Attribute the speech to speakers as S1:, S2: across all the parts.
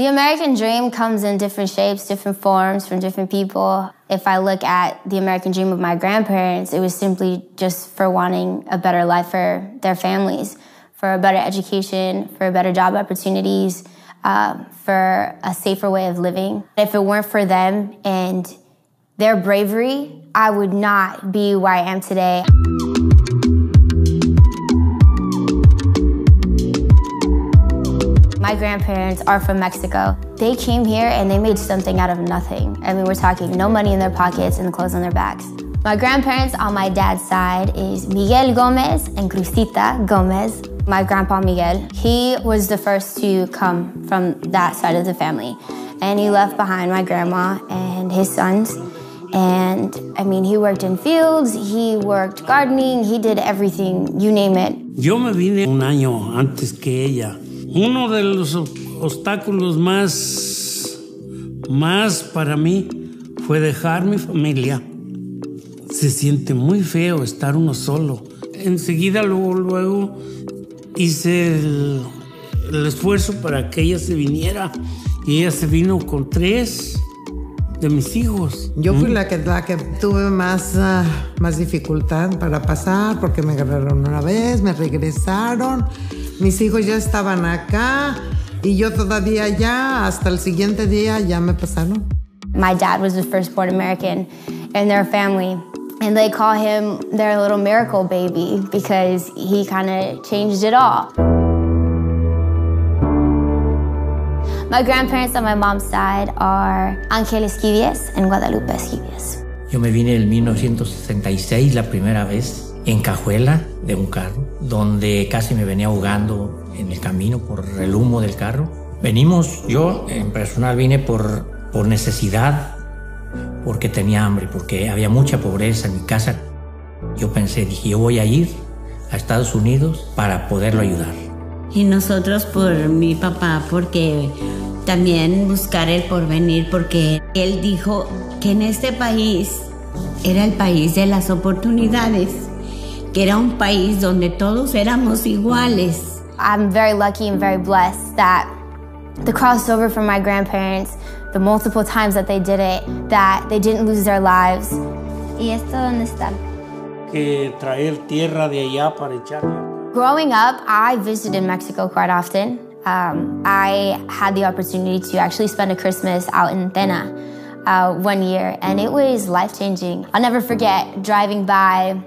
S1: The American dream comes in different shapes, different forms from different people. If I look at the American dream of my grandparents, it was simply just for wanting a better life for their families, for a better education, for better job opportunities, uh, for a safer way of living. If it weren't for them and their bravery, I would not be where I am today. My grandparents are from Mexico. They came here and they made something out of nothing. I mean, we're talking no money in their pockets and clothes on their backs. My grandparents on my dad's side is Miguel Gomez and Crucita Gomez. My grandpa Miguel, he was the first to come from that side of the family. And he left behind my grandma and his sons. And I mean, he worked in fields, he worked gardening, he did everything, you name it.
S2: Yo me vine un año antes que ella. Uno de los obstáculos más, más para mí fue dejar mi familia. Se siente muy feo estar uno solo. Enseguida, luego, luego hice el, el esfuerzo para que ella se viniera y ella se vino con tres de mis hijos.
S3: Yo fui la que, la que tuve más, uh, más dificultad para pasar porque me agarraron una vez, me regresaron. Mis hijos ya estaban acá y yo todavía ya, hasta el siguiente día ya me pasaron.
S1: My dad was the firstborn American in their family. And they call him their little miracle baby because he kind of changed it all. My grandparents on my mom's side are Ángel Esquivies and Guadalupe Esquivies.
S4: Yo me vine en 1966 la primera vez en cajuela de un carro, donde casi me venía ahogando en el camino por el humo del carro. Venimos, yo en personal vine por, por necesidad, porque tenía hambre, porque había mucha pobreza en mi casa. Yo pensé, dije, yo voy a ir a Estados Unidos para poderlo ayudar.
S5: Y nosotros por mi papá, porque también buscar el porvenir, porque él dijo que en este país era el país de las oportunidades que era un país donde todos éramos iguales.
S1: I'm very lucky and very blessed that the crossover from my grandparents, the multiple times that they did it, that they didn't lose their lives. ¿Y esto dónde está?
S2: Que traer tierra de allá para
S1: Growing up, I visited Mexico quite often. Um, I had the opportunity to actually spend a Christmas out in Tena uh, one year, and it was life changing. I'll never forget driving by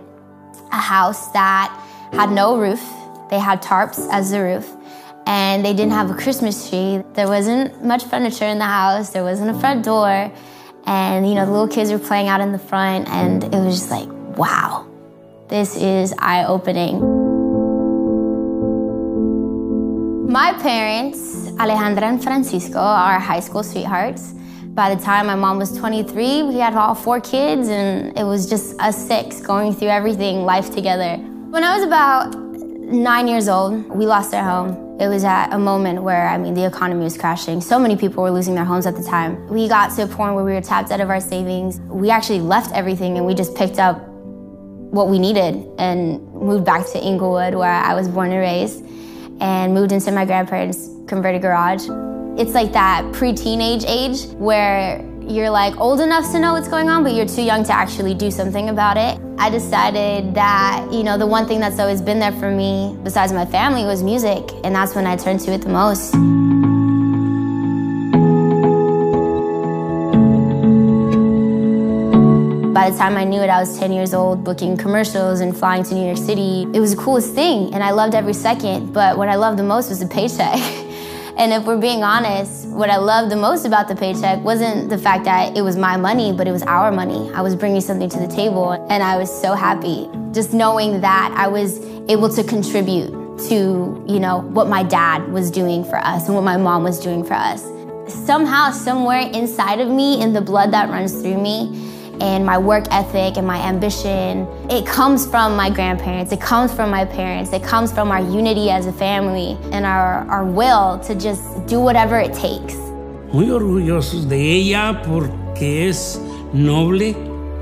S1: a house that had no roof. They had tarps as the roof. And they didn't have a Christmas tree. There wasn't much furniture in the house. There wasn't a front door. And, you know, the little kids were playing out in the front. And it was just like, wow, this is eye opening. My parents, Alejandra and Francisco, are high school sweethearts. By the time my mom was 23, we had all four kids, and it was just us six going through everything, life together. When I was about nine years old, we lost our home. It was at a moment where, I mean, the economy was crashing. So many people were losing their homes at the time. We got to a point where we were tapped out of our savings. We actually left everything and we just picked up what we needed and moved back to Inglewood, where I was born and raised, and moved into my grandparents' converted garage. It's like that pre-teenage age where you're like old enough to know what's going on, but you're too young to actually do something about it. I decided that, you know, the one thing that's always been there for me, besides my family, was music. And that's when I turned to it the most. By the time I knew it, I was 10 years old, booking commercials and flying to New York City. It was the coolest thing, and I loved every second. But what I loved the most was the paycheck. And if we're being honest, what I loved the most about the paycheck wasn't the fact that it was my money, but it was our money. I was bringing something to the table, and I was so happy just knowing that I was able to contribute to, you know, what my dad was doing for us and what my mom was doing for us. Somehow, somewhere inside of me, in the blood that runs through me, and my work ethic and my ambition. It comes from my grandparents, it comes from my parents, it comes from our unity as a family and our, our will to just do whatever it takes.
S2: Muy orgullosos de ella porque es noble,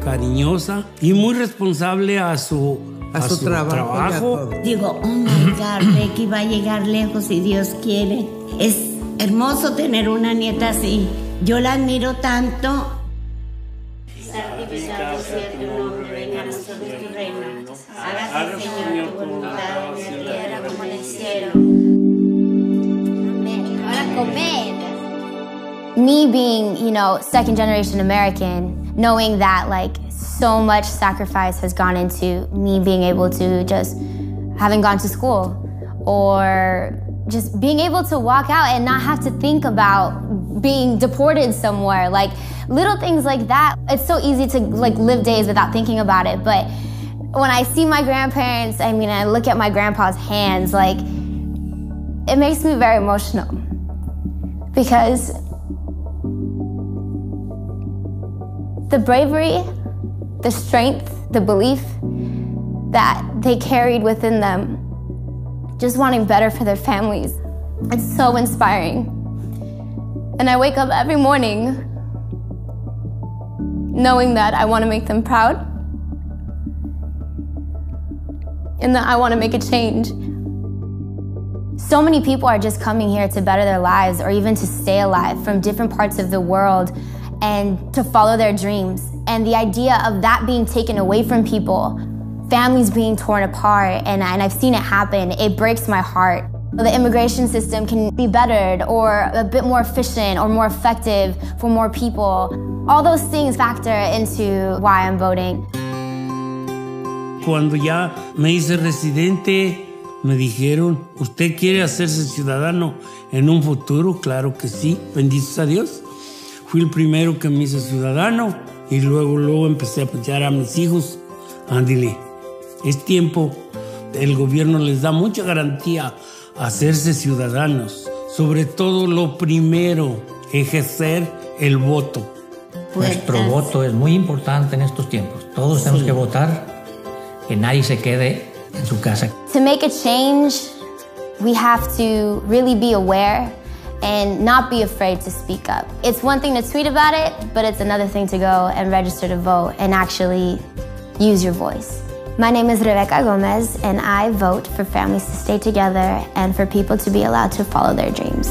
S2: cariñosa y muy responsable a su,
S3: a, a su, su, trabajo. trabajo.
S5: Digo, oh my God, Becky va a llegar lejos si Dios quiere. Es hermoso tener una nieta así. Yo la admiro tanto.
S2: Santificado sea tu nombre, venga a nosotros tu reino. Hágase, Señor, tu voluntad en la tierra como en el cielo.
S1: Amén. Ahora comer. Me being, you know, second generation American, knowing that like so much sacrifice has gone into me being able to just having gone to school or just being able to walk out and not have to think about being deported somewhere like little things like that it's so easy to like live days without thinking about it but when i see my grandparents i mean i look at my grandpa's hands like it makes me very emotional because the bravery the strength the belief that they carried within them just wanting better for their families. It's so inspiring. And I wake up every morning knowing that I want to make them proud and that I want to make a change. So many people are just coming here to better their lives or even to stay alive from different parts of the world and to follow their dreams. And the idea of that being taken away from people families being torn apart, and, and I've seen it happen, it breaks my heart. The immigration system can be bettered or a bit more efficient or more effective for more people. All those things factor into why I'm voting.
S2: Cuando ya me hice residente, me dijeron, ¿usted quiere hacerse ciudadano en un futuro? Claro que sí, benditos a Dios. Fui el primero que me hice ciudadano y luego, luego empecé a apoyar a mis hijos. Ándile. Es tiempo, el gobierno les da mucha garantía a hacerse ciudadanos. Sobre todo lo primero, ejercer el voto.
S4: Nuestro voto es muy importante en estos tiempos. Todos tenemos que votar, que nadie se quede en su casa.
S1: To make a change, we have to really be aware and not be afraid to speak up. It's one thing to tweet about it, but it's another thing to go and register to vote and actually use your voice. My name is Rebecca Gomez, and I vote for families to stay together and for people to be allowed to follow their dreams.